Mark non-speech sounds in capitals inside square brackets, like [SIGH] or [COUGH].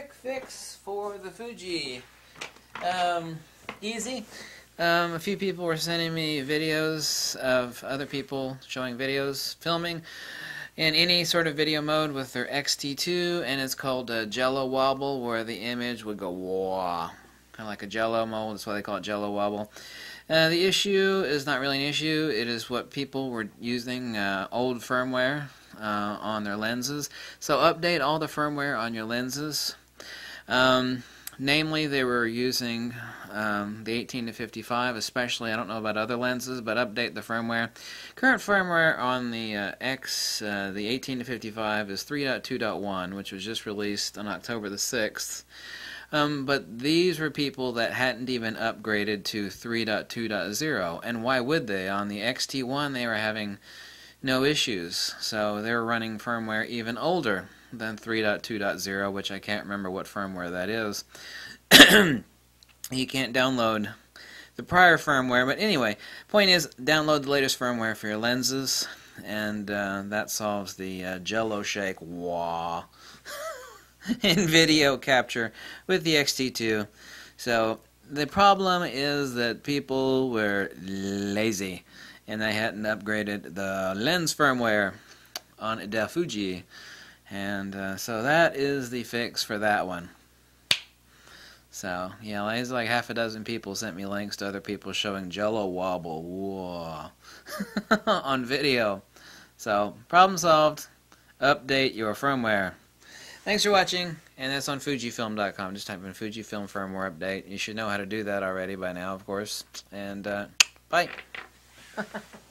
quick fix for the Fuji. Um, easy. Um, a few people were sending me videos of other people showing videos, filming in any sort of video mode with their XT2, and it's called a Jello Wobble, where the image would go wah, kind of like a Jello mold. That's why they call it Jello Wobble. Uh, the issue is not really an issue. It is what people were using uh, old firmware uh, on their lenses. So update all the firmware on your lenses. Um, namely, they were using um, the 18 to 55, especially. I don't know about other lenses, but update the firmware. Current firmware on the uh, X, uh, the 18 to 55, is 3.2.1, which was just released on October the 6th. Um, but these were people that hadn't even upgraded to 3.2.0, and why would they? On the XT1, they were having no issues, so they're running firmware even older than 3.2.0, which I can't remember what firmware that is. [CLEARS THROAT] you can't download the prior firmware, but anyway, point is, download the latest firmware for your lenses, and uh, that solves the uh, Jello shake wah. [LAUGHS] in video capture with the XT2. So the problem is that people were lazy and they hadn't upgraded the lens firmware on the Fuji. And uh, so that is the fix for that one. So, yeah, there's like half a dozen people sent me links to other people showing Jello Wobble Whoa. [LAUGHS] on video. So, problem solved. Update your firmware. Thanks for watching, and that's on Fujifilm.com. Just type in Fujifilm firmware update. You should know how to do that already by now, of course. And uh, bye. ハハハ。